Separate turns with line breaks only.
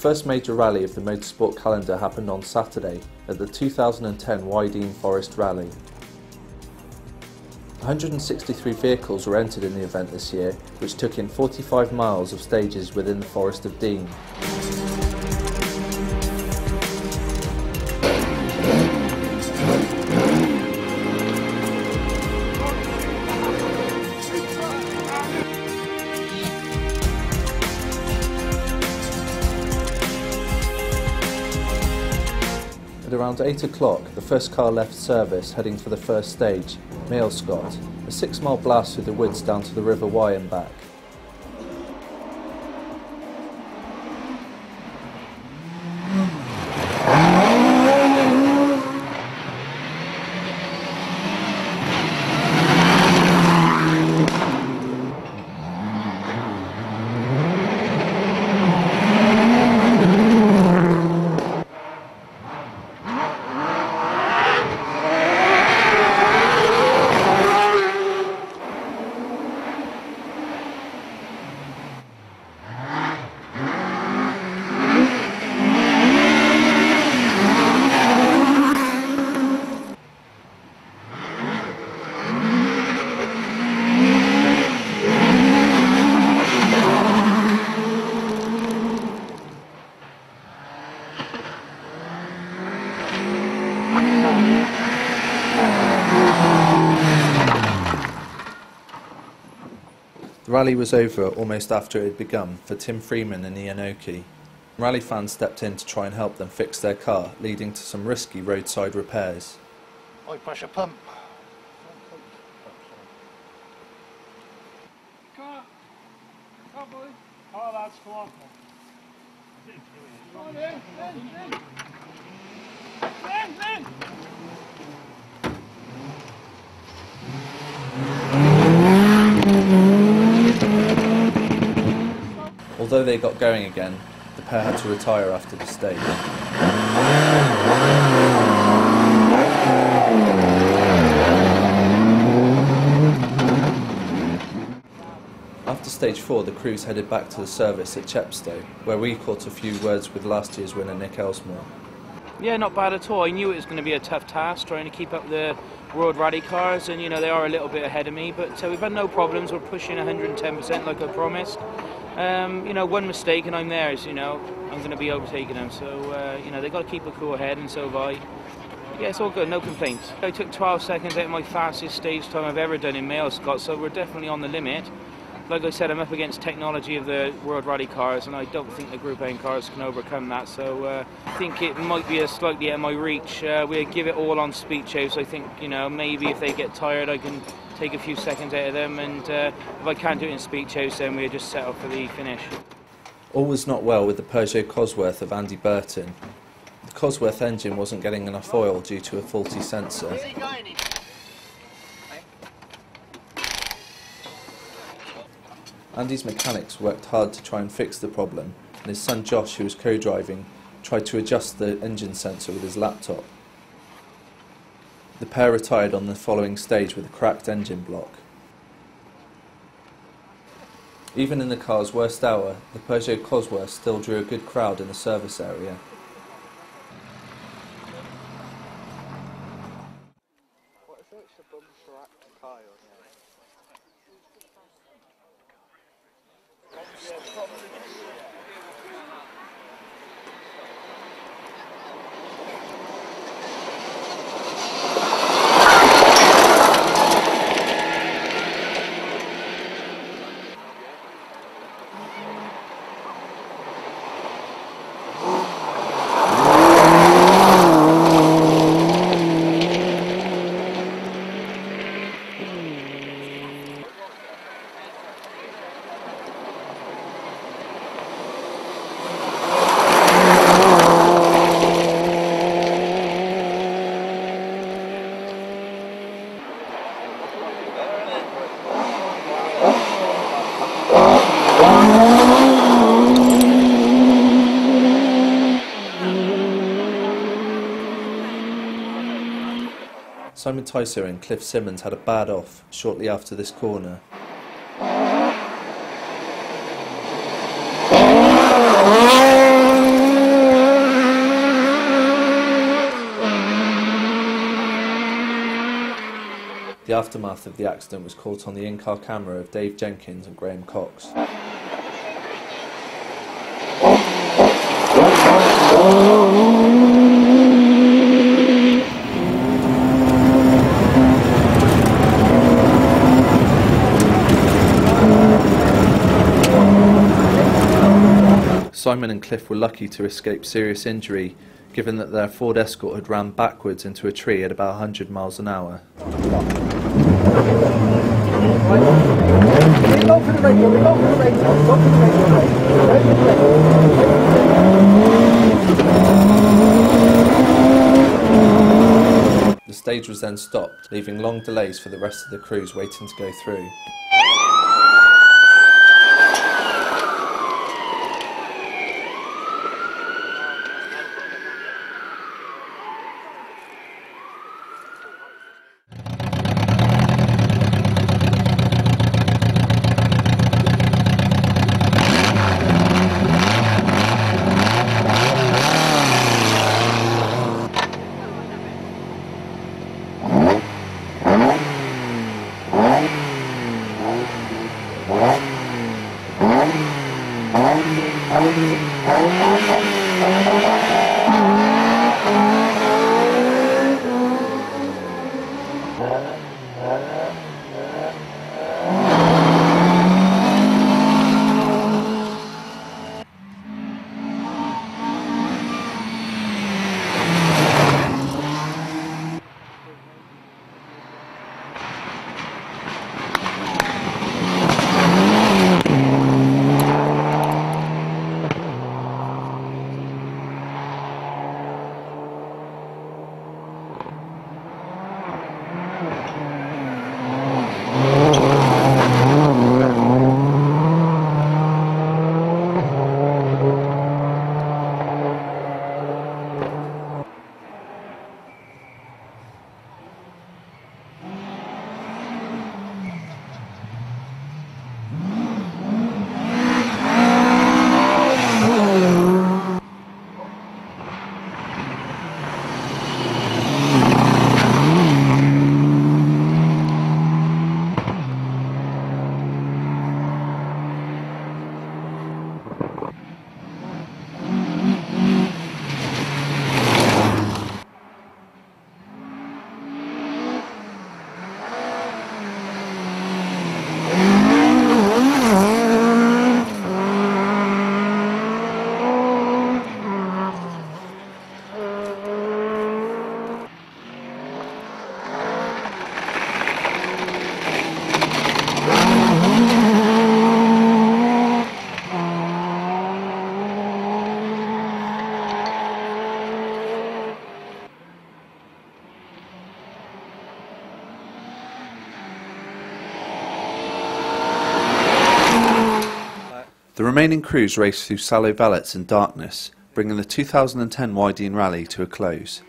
first major rally of the motorsport calendar happened on Saturday at the 2010 Wyedean Forest Rally. 163 vehicles were entered in the event this year, which took in 45 miles of stages within the Forest of Dean. Around 8 o'clock, the first car left service heading for the first stage, Mailscot, a six mile blast through the woods down to the River Wye and back. Rally was over almost after it had begun for Tim Freeman and Ian Oakey. Rally fans stepped in to try and help them fix their car, leading to some risky roadside repairs.
High pressure pump.
Oh, that's cool. Come on, in, in, in. In, in.
Although they got going again, the pair had to retire after the stage. After stage four, the crews headed back to the service at Chepstow, where we caught a few words with last year's winner Nick Elsmore.
Yeah, not bad at all. I knew it was going to be a tough task trying to keep up the World Rally cars, and you know they are a little bit ahead of me, but uh, we've had no problems. We're pushing 110% like I promised. Um, you know, one mistake and I'm theirs. You know, I'm going to be overtaking them. So uh, you know they've got to keep a cool head, and so have I. Yeah, it's all good, no complaints. I took 12 seconds out of my fastest stage time I've ever done in Mailscot, so we're definitely on the limit. Like I said, I'm up against technology of the World Rally cars, and I don't think the Group A cars can overcome that. So uh, I think it might be a slightly out of my reach. Uh, we'll give it all on Speech House. I think you know maybe if they get tired, I can take a few seconds out of them, and uh, if I can't do it in Speech House, then we'll just settle for the finish.
All was not well with the Peugeot Cosworth of Andy Burton. The Cosworth engine wasn't getting enough oil due to a faulty sensor. Andy's mechanics worked hard to try and fix the problem, and his son Josh, who was co-driving, tried to adjust the engine sensor with his laptop. The pair retired on the following stage with a cracked engine block. Even in the car's worst hour, the Peugeot Cosworth still drew a good crowd in the service area. Simon Tyser and Cliff Simmons had a bad off shortly after this corner. The aftermath of the accident was caught on the in-car camera of Dave Jenkins and Graham Cox. Simon and Cliff were lucky to escape serious injury, given that their Ford Escort had ran backwards into a tree at about 100 miles an hour.
The
stage was then stopped, leaving long delays for the rest of the crews waiting to go through. The remaining crews raced through Sallow Vallets in darkness, bringing the 2010 Wyedean Rally to a close.